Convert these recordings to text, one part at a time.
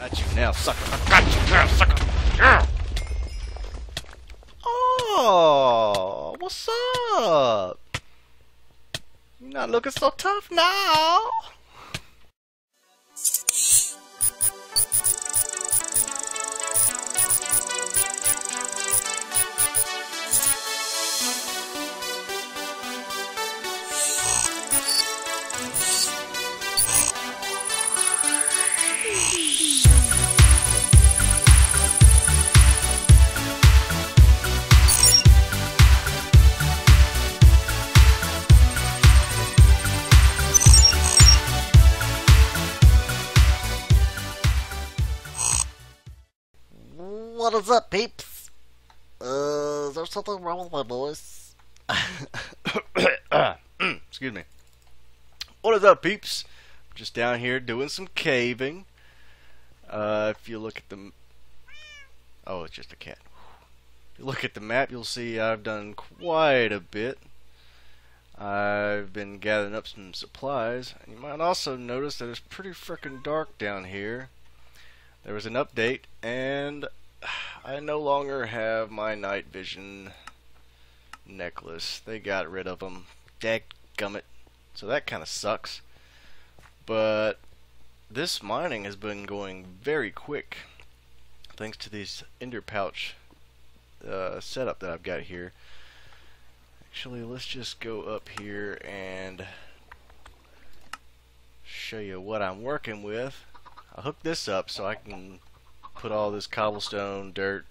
Got you now, sucker. I got you now, sucker. Yeah. Oh, what's up? You're not looking so tough now. What is up, peeps? Uh, is there something wrong with my voice? Excuse me. What is up, peeps? Just down here doing some caving. Uh, if you look at the... Oh, it's just a cat. If you look at the map, you'll see I've done quite a bit. I've been gathering up some supplies. You might also notice that it's pretty frickin' dark down here. There was an update, and I no longer have my night vision necklace. They got rid of them. Dadgummit. So that kind of sucks. But this mining has been going very quick thanks to these ender pouch uh, setup that I've got here. Actually, let's just go up here and show you what I'm working with. I'll hook this up so I can put all this cobblestone, dirt,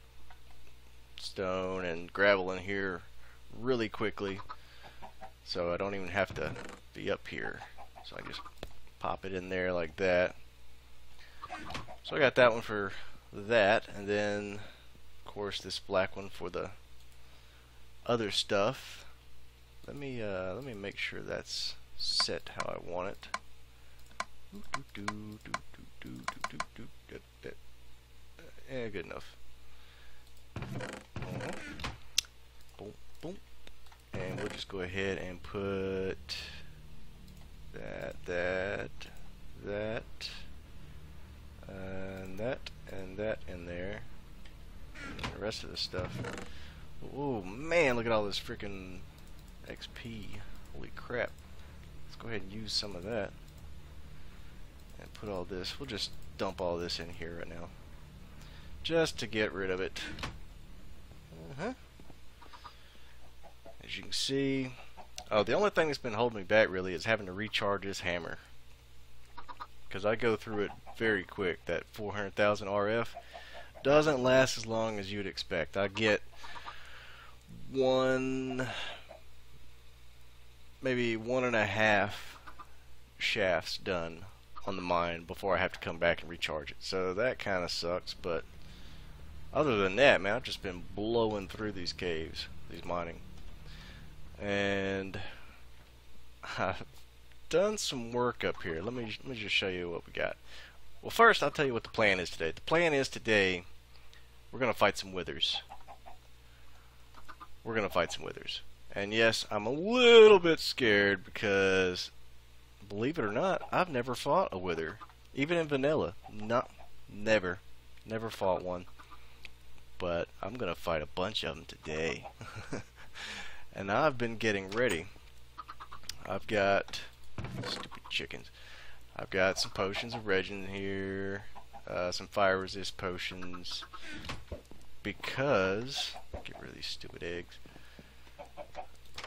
stone, and gravel in here really quickly so I don't even have to be up here. So I just pop it in there like that. So I got that one for that, and then of course this black one for the other stuff. Let me uh, let me make sure that's set how I want it. Yeah, good enough. Boom, boom. And we'll just go ahead and put that, that, that, and that, and that in there. And the rest of the stuff. Oh man, look at all this freaking XP. Holy crap. Let's go ahead and use some of that. And put all this. We'll just dump all this in here right now. Just to get rid of it. Uh-huh. As you can see, oh, the only thing that's been holding me back really is having to recharge this hammer. Because I go through it very quick. That 400,000 RF doesn't last as long as you'd expect. I get one, maybe one and a half shafts done on the mine before I have to come back and recharge it. So that kind of sucks, but other than that, man, I've just been blowing through these caves, these mining. And I've done some work up here. Let me let me just show you what we got. Well, first I'll tell you what the plan is today. The plan is today we're gonna fight some withers. We're gonna fight some withers. And yes, I'm a little bit scared because believe it or not, I've never fought a wither. Even in vanilla. Not never. Never fought one. But I'm gonna fight a bunch of them today. and I've been getting ready. I've got stupid chickens. I've got some potions of regen here, uh, some fire resist potions, because get rid of these stupid eggs.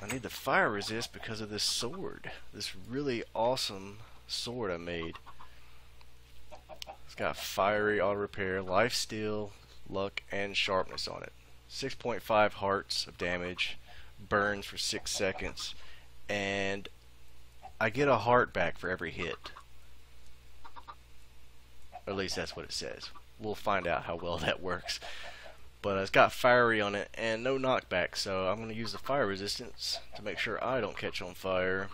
I need the fire resist because of this sword, this really awesome sword I made. It's got fiery auto repair, life steal, luck, and sharpness on it. 6.5 hearts of damage, burns for 6 seconds, and I get a heart back for every hit. At least that's what it says. We'll find out how well that works. But it's got fiery on it and no knockback, so I'm going to use the fire resistance to make sure I don't catch on fire.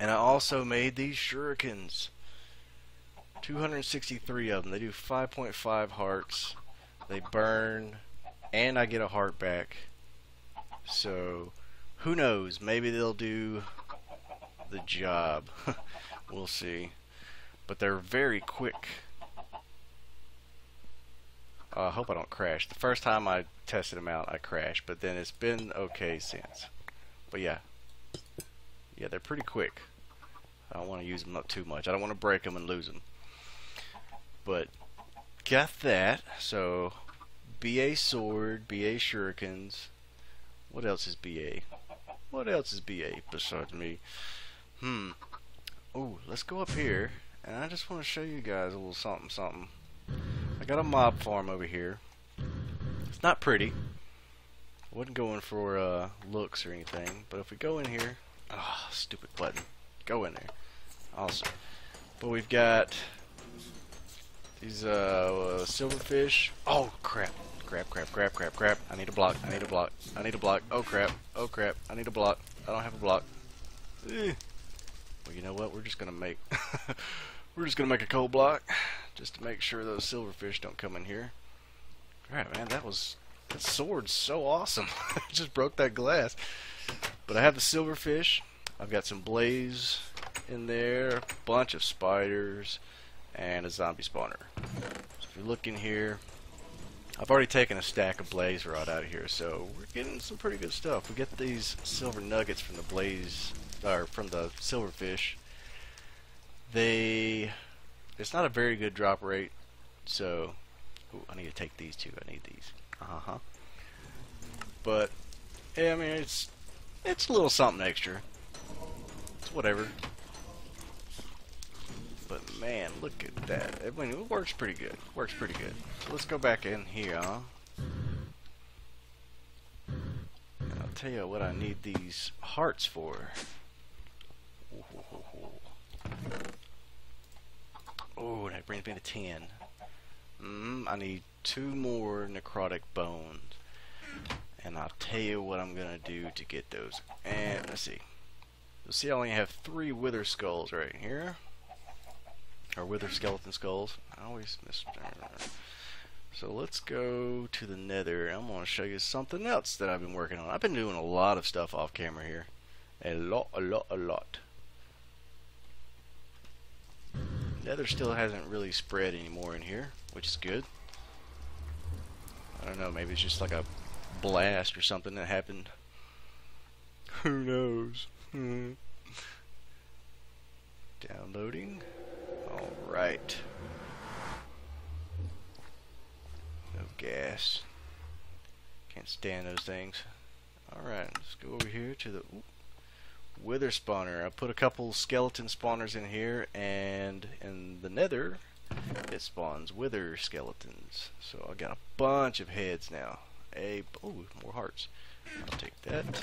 And I also made these shurikens. 263 of them. They do 5.5 hearts. They burn, and I get a heart back. So, who knows? Maybe they'll do the job. we'll see. But they're very quick. Uh, I hope I don't crash. The first time I tested them out, I crashed, but then it's been okay since. But yeah, yeah, they're pretty quick. I don't want to use them up too much. I don't want to break them and lose them. But got that. So BA sword, BA shurikens. What else is BA? What else is BA besides me? Hmm. Oh, let's go up here, and I just want to show you guys a little something, something. I got a mob farm over here. It's not pretty. I wasn't going for uh, looks or anything, but if we go in here, ah, oh, stupid button. Go in there. Awesome. But we've got these uh, uh, silverfish. Oh crap! Crap! Crap! Crap! Crap! Crap! I need a block. I need a block. I need a block. Oh crap! Oh crap! I need a block. I don't have a block. Eh. Well, you know what? We're just gonna make we're just gonna make a coal block just to make sure those silverfish don't come in here. Alright, man, that was that sword's so awesome. just broke that glass. But I have the silverfish. I've got some blaze in there, a bunch of spiders, and a zombie spawner. So if you look in here, I've already taken a stack of blaze rod out of here, so we're getting some pretty good stuff. We get these silver nuggets from the blaze, or from the silverfish. They, it's not a very good drop rate, so ooh, I need to take these too. I need these. Uh huh. But yeah, I mean it's it's a little something extra. It's whatever. But man, look at that. I mean, it works pretty good. Works pretty good. So let's go back in here. And I'll tell you what I need these hearts for. Oh, that brings me to 10. Mm, I need two more necrotic bones. And I'll tell you what I'm going to do to get those. And let's see. You'll see I only have three wither skulls right here or wither skeleton skulls. I always miss. So let's go to the nether. I'm going to show you something else that I've been working on. I've been doing a lot of stuff off camera here. A lot, a lot, a lot. Nether still hasn't really spread anymore in here, which is good. I don't know, maybe it's just like a blast or something that happened. Who knows? Downloading. Alright. No gas. Can't stand those things. Alright, let's go over here to the ooh, wither spawner. I put a couple skeleton spawners in here, and in the nether, it spawns wither skeletons. So I got a bunch of heads now. A oh, more hearts. I'll take that.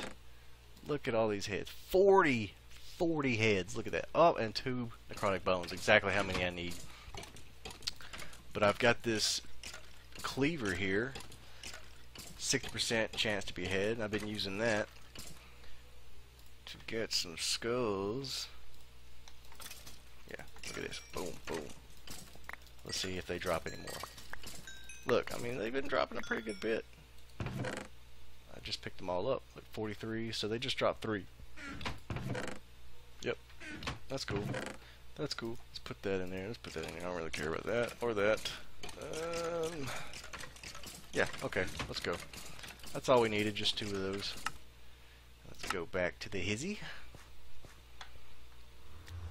Look at all these heads. 40 40 heads. Look at that. Oh, and two necrotic bones. Exactly how many I need. But I've got this cleaver here. 60% chance to be ahead. I've been using that to get some skulls. Yeah, look at this. Boom, boom. Let's see if they drop any more. Look, I mean, they've been dropping a pretty good bit. I just picked them all up. Like 43, so they just dropped three. That's cool. That's cool. Let's put that in there. Let's put that in there. I don't really care about that or that. Um, yeah, okay. Let's go. That's all we needed, just two of those. Let's go back to the hizzy.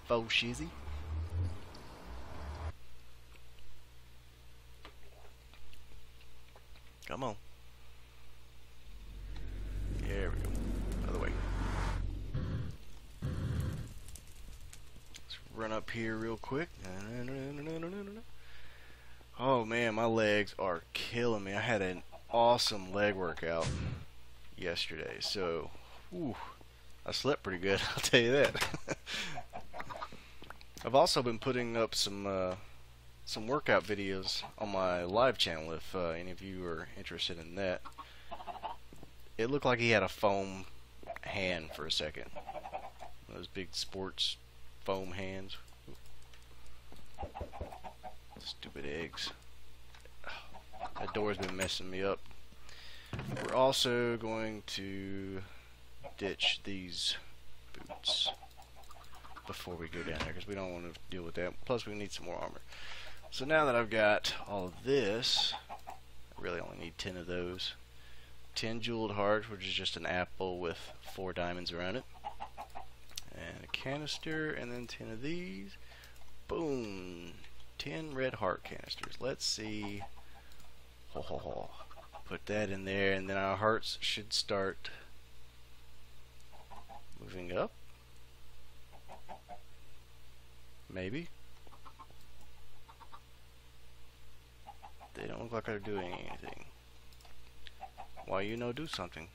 Faux shizzy. Come on. There we go. run up here real quick. Oh man, my legs are killing me. I had an awesome leg workout yesterday, so whew, I slept pretty good. I'll tell you that. I've also been putting up some uh, some workout videos on my live channel. If uh, any of you are interested in that, it looked like he had a foam hand for a second. Those big sports foam hands. Stupid eggs. That door's been messing me up. We're also going to ditch these boots before we go down there because we don't want to deal with that. Plus we need some more armor. So now that I've got all of this, I really only need 10 of those. 10 jeweled hearts, which is just an apple with four diamonds around it. And a canister, and then 10 of these. Boom! 10 red heart canisters. Let's see. Ho, ho, ho. Put that in there, and then our hearts should start moving up. Maybe. They don't look like they're doing anything. Why you no do something?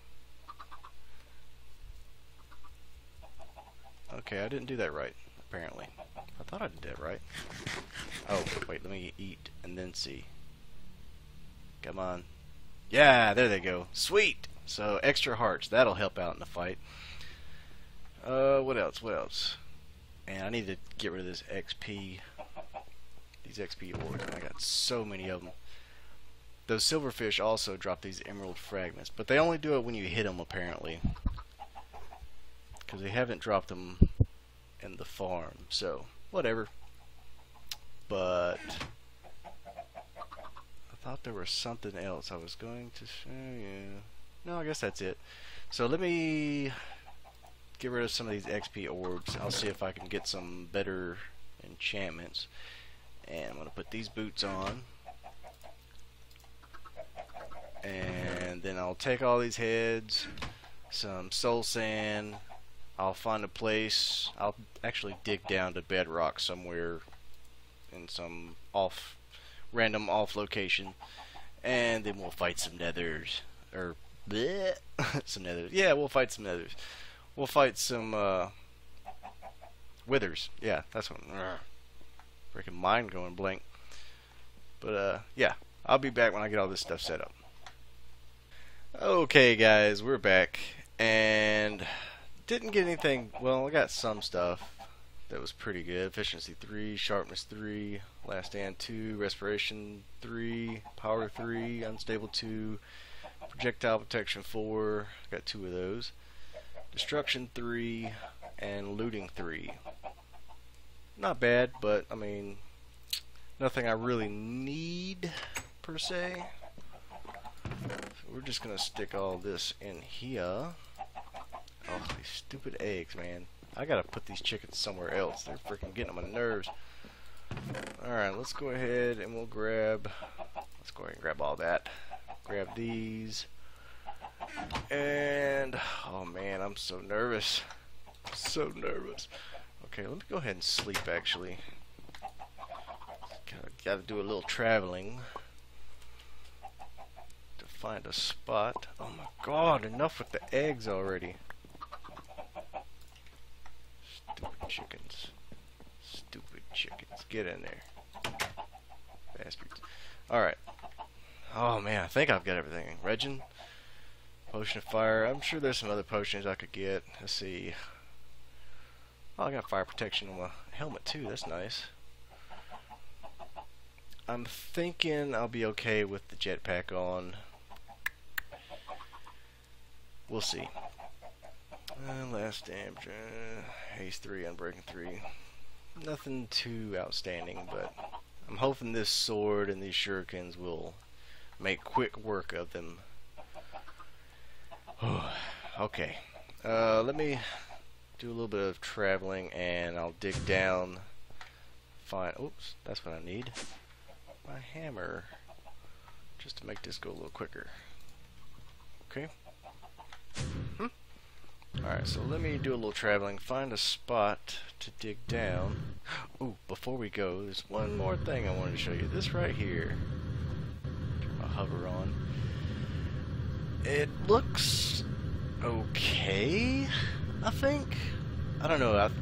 Okay, I didn't do that right, apparently. I thought I did that right. Oh, wait, let me eat and then see. Come on. Yeah, there they go. Sweet! So, extra hearts. That'll help out in the fight. Uh, what else? What else? And I need to get rid of this XP. These XP orbs. I got so many of them. Those silverfish also drop these emerald fragments, but they only do it when you hit them, apparently. Because they haven't dropped them in the farm, so whatever. But I thought there was something else I was going to show you. No, I guess that's it. So let me get rid of some of these XP orbs. I'll see if I can get some better enchantments. And I'm going to put these boots on and then I'll take all these heads, some soul sand, I'll find a place, I'll actually dig down to bedrock somewhere in some off, random off location, and then we'll fight some nethers, or bleh, some nethers, yeah, we'll fight some nethers, we'll fight some, uh, withers, yeah, that's what, freaking mind going blank, but, uh, yeah, I'll be back when I get all this stuff set up. Okay, guys, we're back, and didn't get anything. Well, I got some stuff that was pretty good. Efficiency three, sharpness three, last stand two, respiration three, power three, unstable two, projectile protection four. Got two of those. Destruction three, and looting three. Not bad, but I mean, nothing I really need per se. So we're just gonna stick all this in here. Oh, these stupid eggs, man. I gotta put these chickens somewhere else. They're freaking getting on my nerves. Alright, let's go ahead and we'll grab... Let's go ahead and grab all that. Grab these. And... Oh man, I'm so nervous. So nervous. Okay, let me go ahead and sleep, actually. Gotta, gotta do a little traveling to find a spot. Oh my god, enough with the eggs already. Stupid chickens. Stupid chickens. Get in there. Bastards. Alright. Oh man, I think I've got everything. Regen. Potion of fire. I'm sure there's some other potions I could get. Let's see. Oh, I got fire protection on my helmet too. That's nice. I'm thinking I'll be okay with the jetpack on. We'll see. Uh, last damage, uh, haste 3, unbreaking 3. Nothing too outstanding, but I'm hoping this sword and these shurikens will make quick work of them. okay. Uh, let me do a little bit of traveling and I'll dig down. Find. Oops, that's what I need. My hammer. Just to make this go a little quicker. Okay. Alright, so let me do a little traveling, find a spot to dig down. Ooh, before we go, there's one more thing I wanted to show you. This right here. Turn my hover on. It looks okay, I think. I don't know. I, I'm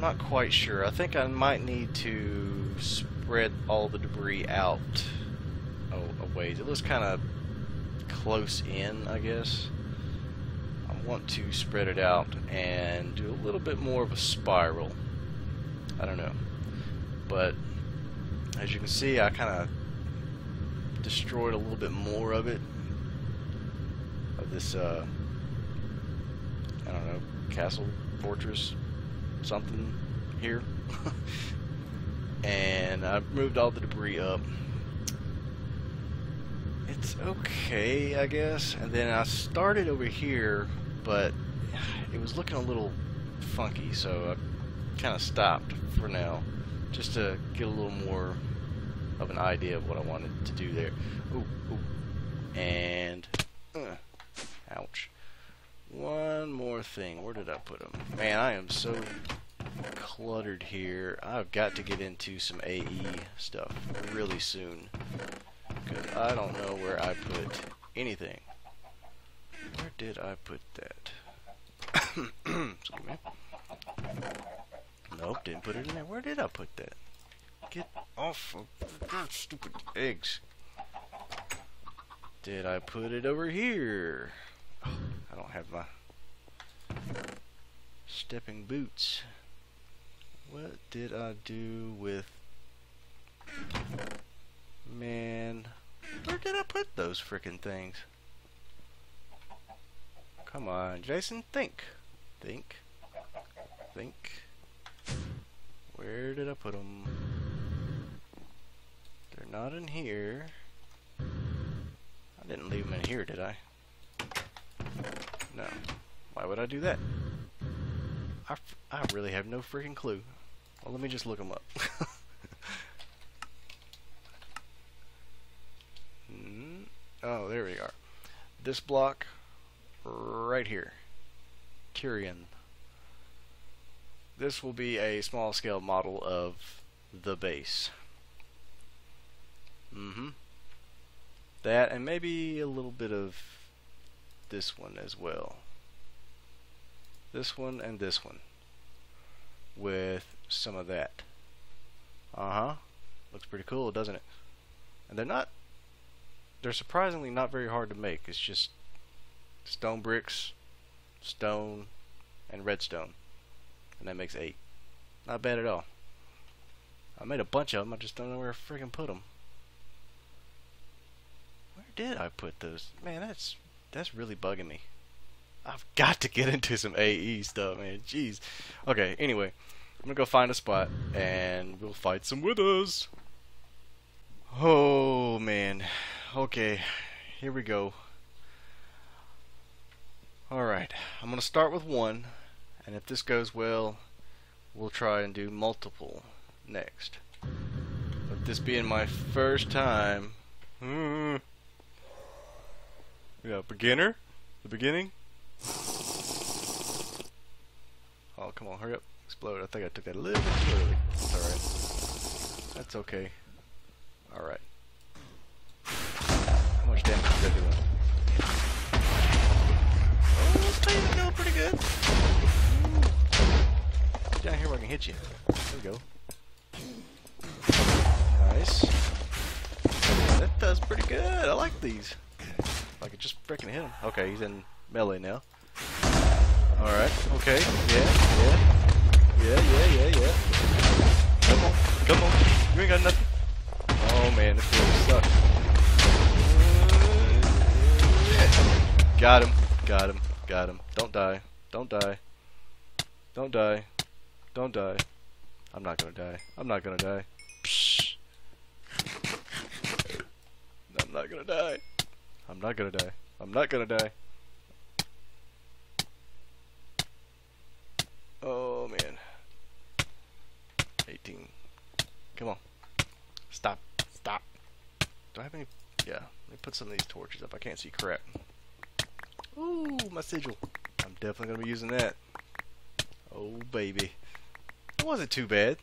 not quite sure. I think I might need to spread all the debris out a ways. It looks kind of close in, I guess. Want to spread it out and do a little bit more of a spiral. I don't know. But as you can see, I kind of destroyed a little bit more of it. Of this, uh, I don't know, castle, fortress, something here. and I moved all the debris up it's okay, I guess. And then I started over here, but it was looking a little funky, so I kind of stopped for now, just to get a little more of an idea of what I wanted to do there. Ooh, ooh. And, uh, ouch. One more thing. Where did I put them? Man, I am so cluttered here. I've got to get into some AE stuff really soon. Because I don't know where I put anything. Where did I put that? Excuse me. Nope, didn't put it in there. Where did I put that? Get off of stupid eggs. Did I put it over here? I don't have my stepping boots. What did I do with... Man, where did I put those freaking things? Come on, Jason, think. Think. Think. Where did I put them? They're not in here. I didn't leave them in here, did I? No. Why would I do that? I, I really have no freaking clue. Well, let me just look them up. mm, oh, there we are. This block right here. Tyrian. This will be a small scale model of the base. Mm-hmm. That and maybe a little bit of this one as well. This one and this one. With some of that. Uh-huh. Looks pretty cool, doesn't it? And they're not they're surprisingly not very hard to make. It's just stone bricks, stone, and redstone. And that makes eight. Not bad at all. I made a bunch of them, I just don't know where to freaking put them. Where did I put those? Man, that's that's really bugging me. I've got to get into some AE stuff, man. Jeez. Okay, anyway. I'm gonna go find a spot and we'll fight some withers. Oh man. Okay, here we go. Alright, I'm gonna start with one, and if this goes well, we'll try and do multiple next. But this being my first time, hmm, we got beginner, the beginning. Oh, come on, hurry up explode. I think I took that a little bit too early. That's alright. That's okay. Alright. How much damage is that doing? Oh, it's doing pretty good. Down here where I can hit you. There we go. Nice. That does pretty good. I like these. I could just freaking hit him. Okay, he's in melee now. Alright, okay, yeah, yeah. Yeah, yeah, yeah, yeah. Come on, come on. You ain't got nothing. Oh man, this really sucks. Got him, got him, got him. Don't die, don't die. Don't die, don't die. I'm not gonna die. I'm not gonna die. Psh. I'm not gonna die. I'm not gonna die. I'm not gonna die. Oh man. 18. Come on. Stop. Stop. Do I have any... Yeah. Let me put some of these torches up. I can't see crap. Ooh, my sigil. I'm definitely going to be using that. Oh, baby. It wasn't too bad.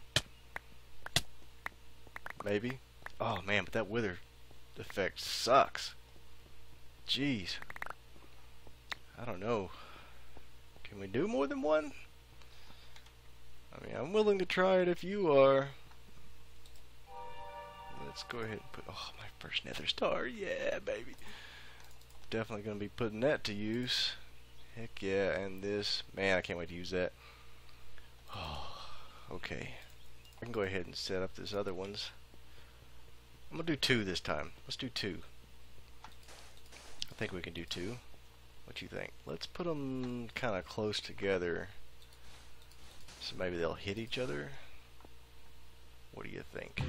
Maybe. Oh, man, but that wither effect sucks. Jeez. I don't know. Can we do more than one? I mean, I'm willing to try it if you are. Let's go ahead and put, oh, my first nether star. Yeah, baby. Definitely going to be putting that to use. Heck yeah, and this. Man, I can't wait to use that. Oh, okay. I can go ahead and set up this other ones. I'm going to do two this time. Let's do two. I think we can do two. What do you think? Let's put them kind of close together. So maybe they'll hit each other? What do you think?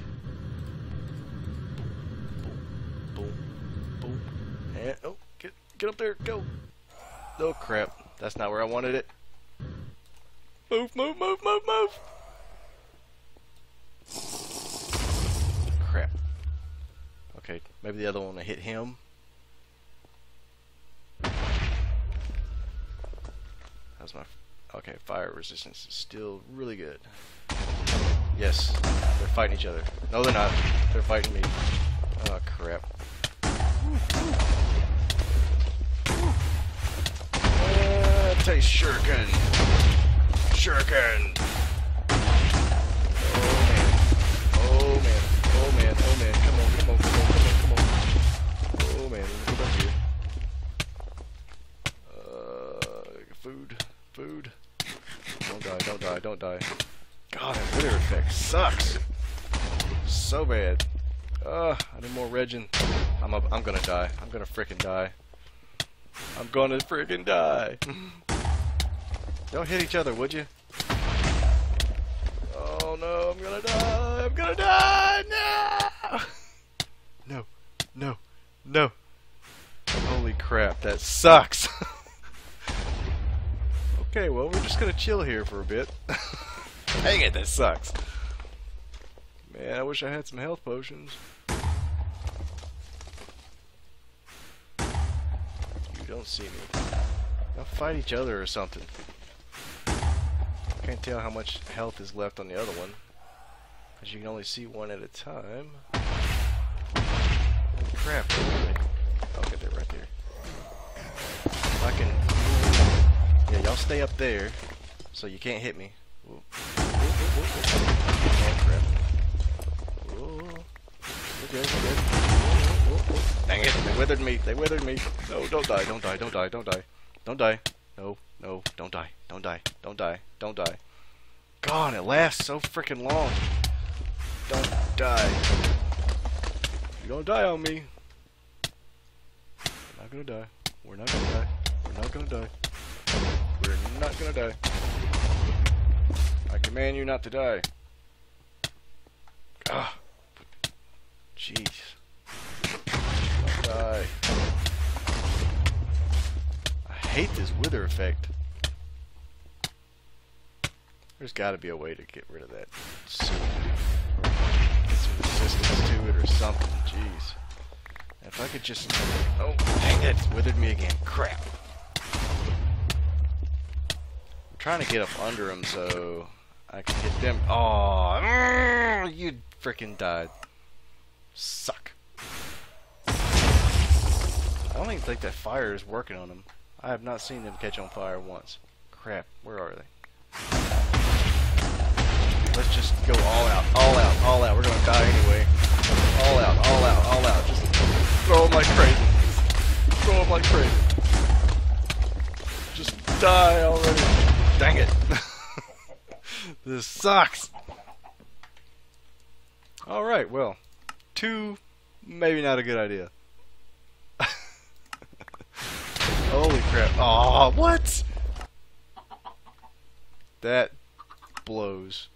Boom, boom, boom, And oh, get up there, go. Oh crap, that's not where I wanted it. Move, move, move, move, move. Crap. Okay, maybe the other one will hit him. How's my okay? Fire resistance is still really good. Yes, they're fighting each other. No, they're not. They're fighting me. Oh crap. Taste shuriken. Shuriken. Oh man. Oh man. Oh man. Come on. Come on. Come on. Come on. Come on. Oh man. Look up here. Uh, food. Food. Don't die. Don't die. Don't die. God, that wither effect sucks. So bad. Uh, I need more regen. I'm a, I'm gonna die. I'm gonna frickin' die. I'm gonna frickin' die. Don't hit each other, would you? Oh no, I'm gonna die. I'm gonna die. No. No. No. No. Holy crap, that sucks. okay, well, we're just gonna chill here for a bit. Dang it, that sucks. Man, I wish I had some health potions. You don't see me. Now fight each other or something. Can't tell how much health is left on the other one. Because you can only see one at a time. Oh, crap? Okay, they're right there. If I can... Yeah, y'all stay up there, so you can't hit me. Oh crap. Whoa, whoa. Dang it, they withered me, they withered me. No, don't die, don't die, don't die, don't die. Don't die. No, no, don't die, don't die, don't die, don't die. God, it lasts so freaking long. Don't die. You're gonna die on me. We're not gonna die. We're not gonna die. We're not gonna die. We're not gonna die. I command you not to die. Ah. Jeez. Don't die. I hate this wither effect. There's gotta be a way to get rid of that soon. Get some resistance to it or something. Jeez. If I could just... Oh, dang it! It's withered me again. Crap. I'm trying to get up under him so I can hit them. Oh, you freaking died. Suck. I don't even think that fire is working on them. I have not seen them catch on fire once. Crap, where are they? Let's just go all out, all out, all out. We're gonna die anyway. All out, all out, all out. Just throw them like crazy. Throw them like crazy. Just die already. Dang it. this sucks. Alright, well. Two, maybe not a good idea. Holy crap. Oh, what? That blows.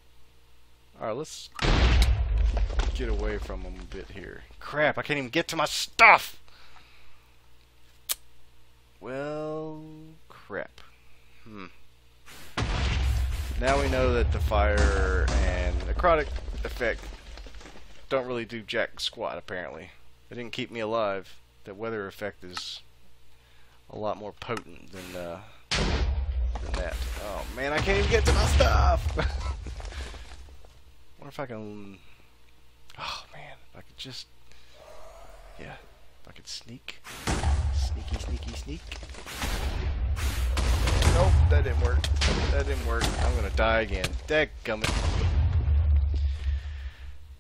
Alright, let's get away from them a bit here. Crap, I can't even get to my stuff! Well, crap. Hmm. Now we know that the fire and necrotic effect don't really do jack squat, apparently. It didn't keep me alive. That wither effect is a lot more potent than, uh, than that. Oh man, I can't even get to my stuff! wonder if I can... Oh man, if I could just... Yeah, if I could sneak. Sneaky, sneaky, sneak. Nope, that didn't work. That didn't work. I'm gonna die again. Dadgummit.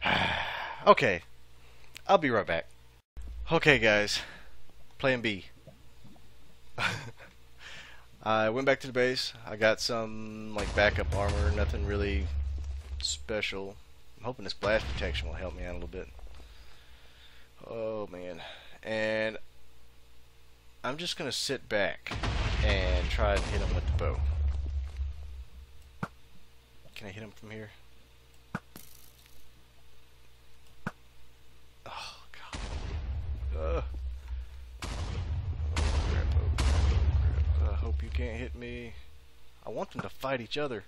okay. I'll be right back. Okay, guys. Plan B. I went back to the base. I got some, like, backup armor. Nothing really special. I'm hoping this blast protection will help me out a little bit. Oh man. And I'm just gonna sit back and try to hit him with the bow. Can I hit him from here? Oh god. Uh. Oh, crap, oh, crap, oh, crap. I hope you can't hit me. I want them to fight each other.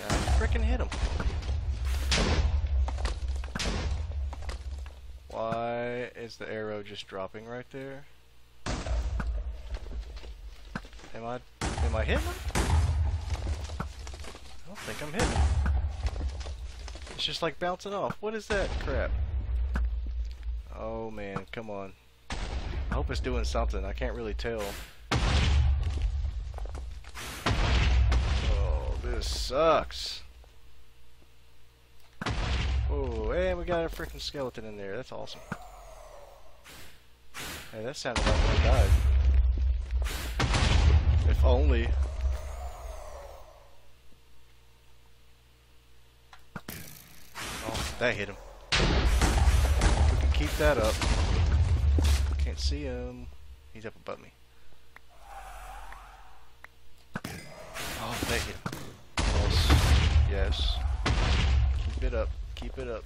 Yeah, freaking hit him. Why is the arrow just dropping right there? Am I am I hitting him? I don't think I'm hitting. It's just like bouncing off. What is that crap? Oh man, come on. I hope it's doing something. I can't really tell. This sucks. Oh, and we got a freaking skeleton in there. That's awesome. Hey, that sounded like one died. If only. Oh, that hit him. We can keep that up. Can't see him. He's up above me. Oh, that hit him. Yes. Keep it up. Keep it up.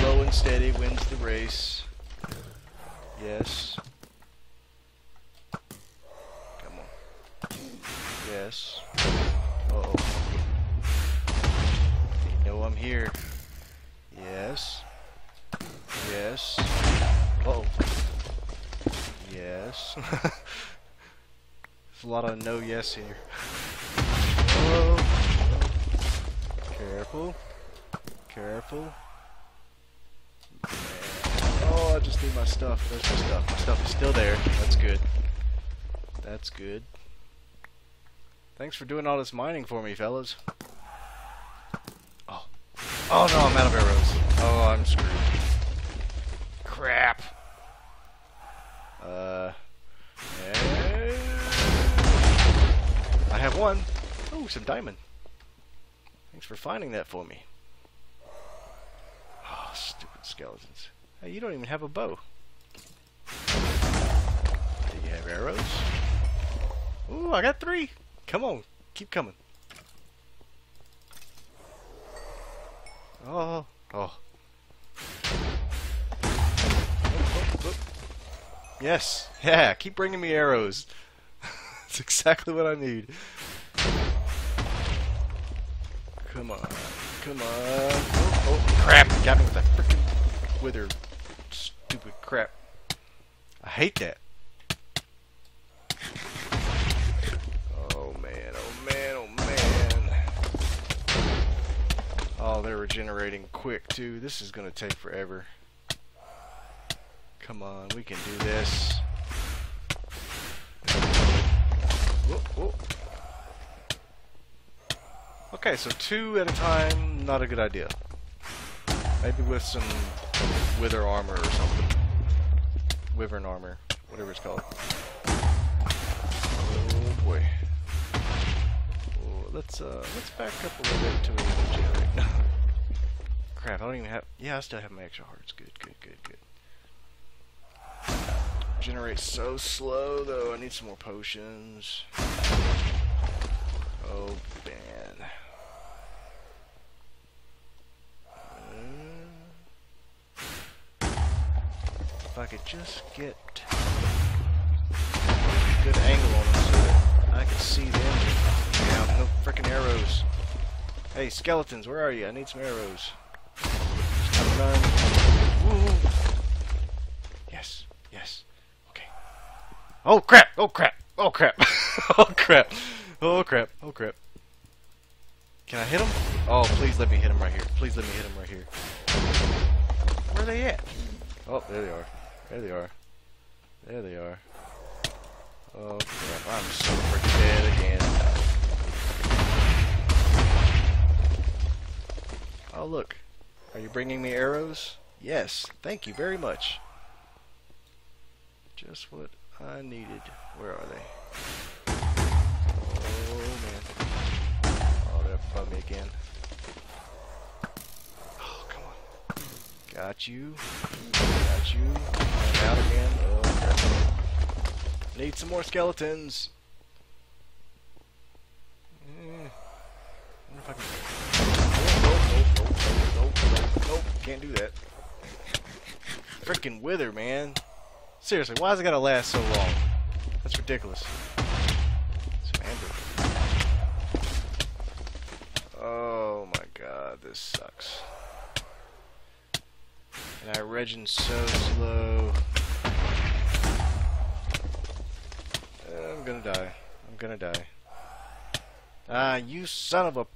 Slow and steady wins the race. Yes. Come on. Yes. Uh oh. You know I'm here. Yes. Yes. Oh. Yes. There's a lot of no yes here. Oh. Careful. Careful. Oh, I just need my stuff. There's my stuff. My stuff is still there. That's good. That's good. Thanks for doing all this mining for me, fellas. Oh. Oh no, I'm out of arrows. Oh, I'm screwed. Crap. Uh. I have one. Oh, some diamond. Thanks for finding that for me. Oh, stupid skeletons. Hey, you don't even have a bow. Do you have arrows? Ooh, I got three. Come on, keep coming. Oh, oh. Yes, yeah, keep bringing me arrows. That's exactly what I need. Come on, come on. Oh, oh crap, got me with that freaking wither. Stupid crap. I hate that. Oh man, oh man, oh man. Oh, they're regenerating quick too. This is gonna take forever. Come on, we can do this. Whoa, whoa. Okay, so two at a time, not a good idea. Maybe with some wither armor or something. Wyvern armor, whatever it's called. Oh boy. Oh, let's uh, let's back up a little bit until we regenerate. Crap, I don't even have. Yeah, I still have my extra hearts. Good, good, good, good. Generates so slow though. I need some more potions. Oh man. Uh, If I could just get a good angle on them so that I can see them. Yeah, no freaking arrows. Hey, skeletons, where are you? I need some arrows. Yes, yes. Okay. Oh crap! Oh crap! Oh crap! oh crap! Oh crap! Oh crap! Can I hit him? Oh, please let me hit him right here. Please let me hit him right here. Where are they at? Oh, there they are. There they are. There they are. Oh crap, I'm so freaking dead again. Oh look. Are you bringing me arrows? Yes, thank you very much. Just what I needed. Where are they? Oh man. Oh, they're above me again. Oh, come on. Got you. Got you. I'm out again. Oh. Need some more skeletons. Eh. Wonder if I can- Nope, nope, nope, nope, nope, can't do that. Freaking wither, man. Seriously, why has it gotta last so long? That's That's ridiculous. Some amber. Oh my god, this sucks. And I regen so slow. I'm gonna die. I'm gonna die. Ah, you son of a...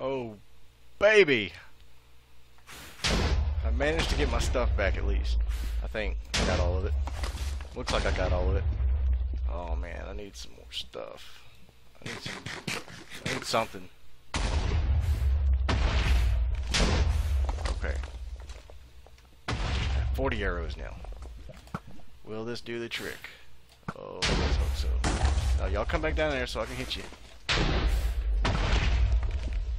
Oh, baby! I managed to get my stuff back at least. I think I got all of it. Looks like I got all of it. Oh man, I need some more stuff. I need some... I need something. Okay. 40 arrows now. Will this do the trick? Oh, let's hope so. Now y'all come back down there so I can hit you.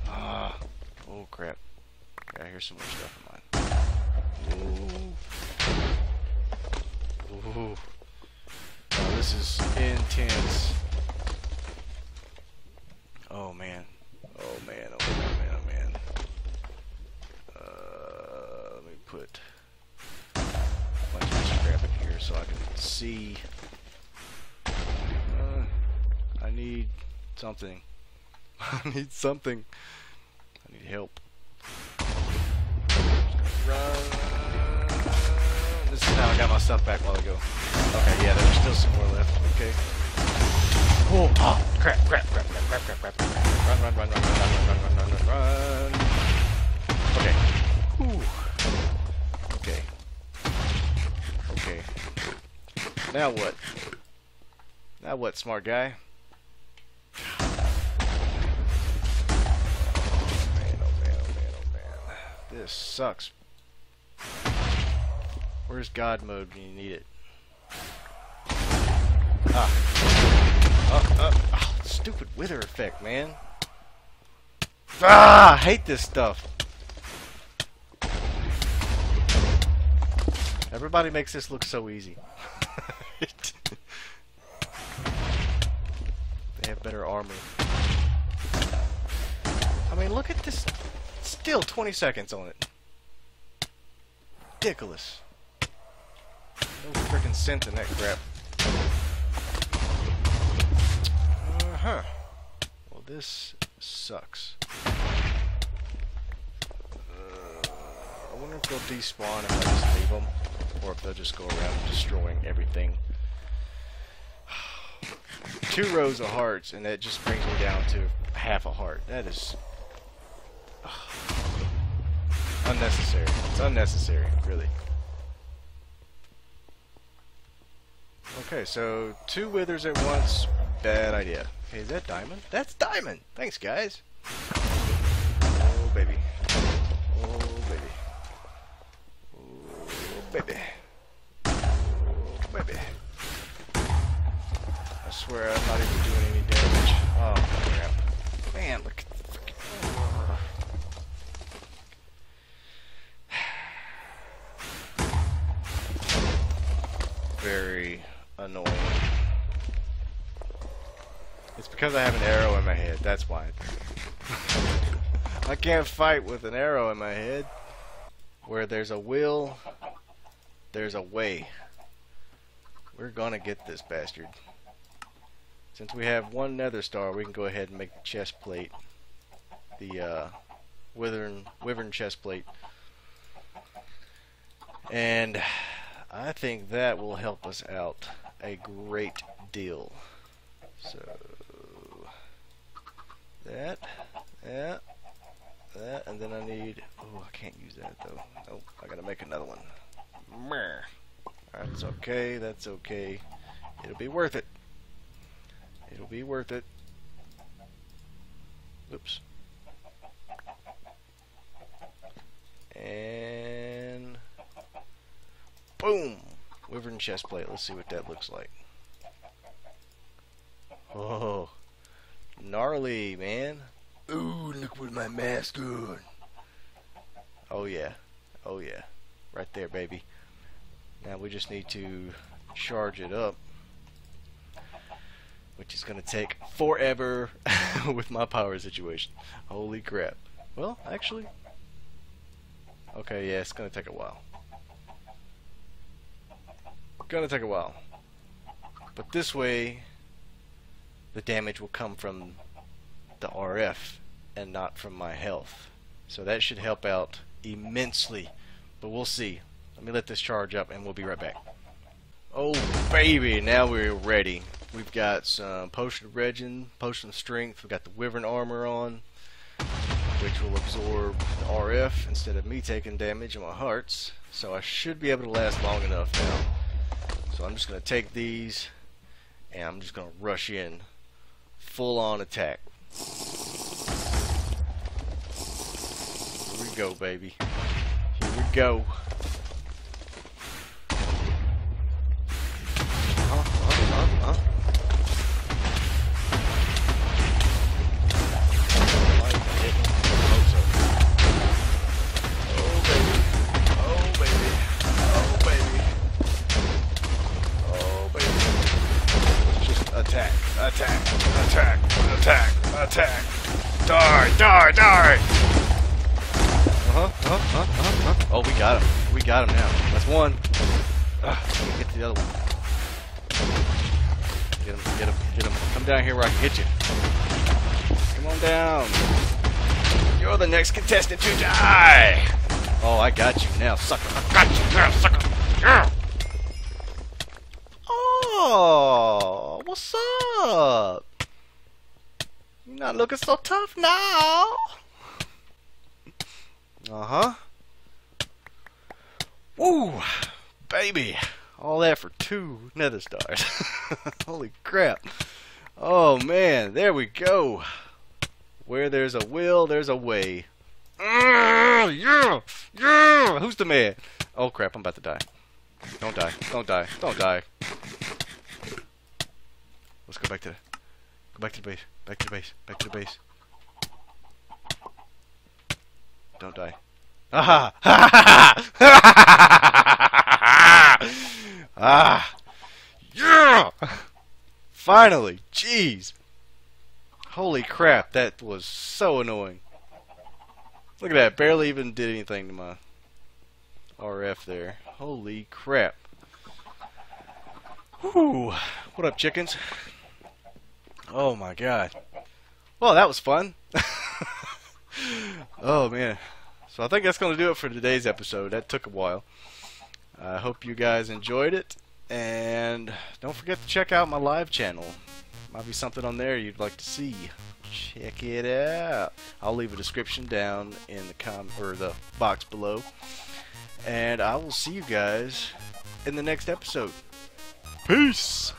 Ah. Oh crap. Yeah, here's some more stuff of mine. Ooh. Ooh. Now, this is intense. Oh man. Oh man, oh man, oh man, oh man. Uh, let me put here so I can see. Uh, I need something. I need something. I need help. Run. This is how I got my stuff back while ago. Okay, yeah, there's still some more left. Okay. Oh, oh, crap, crap, crap, crap, crap, crap, crap. Run, run, run, run, run, run, run, run, run, run, run. Okay. Okay. Okay. Now what? Now what, smart guy? Oh man, oh man, oh man, oh man. This sucks. Where's God mode when you need it? Ah. Oh, oh, oh, stupid wither effect, man. Ah, I hate this stuff. Everybody makes this look so easy. They have better armor. I mean, look at this. Still 20 seconds on it. Ridiculous. No freaking sense in that crap. Uh huh. Well, this sucks. Uh, I wonder if they'll despawn if I just leave them, or if they'll just go around destroying everything. Two rows of hearts, and that just brings me down to half a heart. That is unnecessary. It's unnecessary, really. Okay, so two withers at once, bad idea. Okay, is that diamond? That's diamond! Thanks, guys. Oh, baby. Oh, baby. Oh, baby. Oh, baby. Swear I'm not even doing any damage. Oh, crap. Man, look at the freaking... Very annoying. It's because I have an arrow in my head, that's why. I can't fight with an arrow in my head. Where there's a will, there's a way. We're gonna get this bastard. Since we have one nether star, we can go ahead and make the chest plate. The uh, withern, wyvern chest plate. And I think that will help us out a great deal. So that, that, that, and then I need. Oh, I can't use that though. Nope, I gotta make another one. That's okay. That's okay. It'll be worth it. It'll be worth it. Oops. And boom! Wyvern chest plate. Let's see what that looks like. Oh, gnarly, man. Ooh, look what my mask doing. Oh yeah, oh yeah, right there, baby. Now we just need to charge it up, which is gonna take forever with my power situation. Holy crap. Well, actually, okay, yeah, it's gonna take a while. Gonna take a while. But this way, the damage will come from the RF and not from my health. So that should help out immensely. But we'll see. Let me let this charge up and we'll be right back. Oh baby, now we're ready. We've got some potion of regen, potion of strength, we've got the wyvern armor on, which will absorb the RF instead of me taking damage on my hearts. So I should be able to last long enough now. So I'm just gonna take these and I'm just gonna rush in. Full on attack. Here we go, baby. Here we go. Die. Uh-huh, uh-huh, uh-huh, uh-huh. Oh, we got him. We got him now. That's one. Ugh, get the other one. Get him, get him, get him. Come down here where I can hit you. Come on down. You're the next contestant to die. Oh, I got you now, sucker. I got you now, sucker. Yeah. Oh, what's up? Not looking so tough now. Uh huh. Woo, baby. All that for two nether stars. Holy crap. Oh man, there we go. Where there's a will, there's a way. Ah, yeah, yeah. Who's the man? Oh crap, I'm about to die. Don't die. Don't die. Don't die. Let's go back to the go back to the base. Back to the base. Back to the base. Don't die. Aha! ah! Yeah! Finally! Jeez! Holy crap, that was so annoying. Look at that, barely even did anything to my RF there. Holy crap. Whew. What up, chickens? Oh my god. Well, that was fun. oh man. So I think that's going to do it for today's episode. That took a while. I hope you guys enjoyed it. And don't forget to check out my live channel. Might be something on there you'd like to see. Check it out. I'll leave a description down in the com or the box below. And I will see you guys in the next episode. Peace.